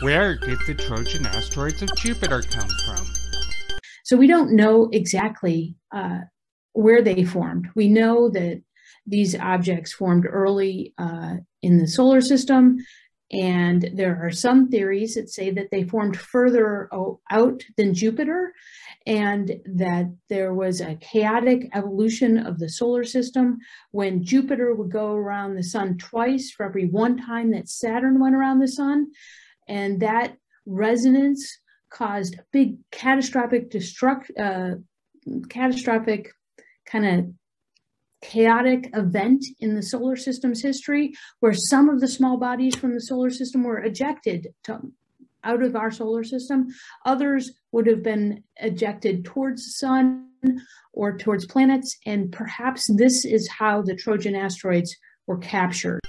Where did the Trojan asteroids of Jupiter come from? So we don't know exactly uh, where they formed. We know that these objects formed early uh, in the solar system. And there are some theories that say that they formed further out than Jupiter and that there was a chaotic evolution of the solar system when Jupiter would go around the sun twice for every one time that Saturn went around the sun. And that resonance caused a big catastrophic destruct, uh, catastrophic kind of chaotic event in the solar system's history where some of the small bodies from the solar system were ejected to, out of our solar system. Others would have been ejected towards the sun or towards planets. And perhaps this is how the Trojan asteroids were captured.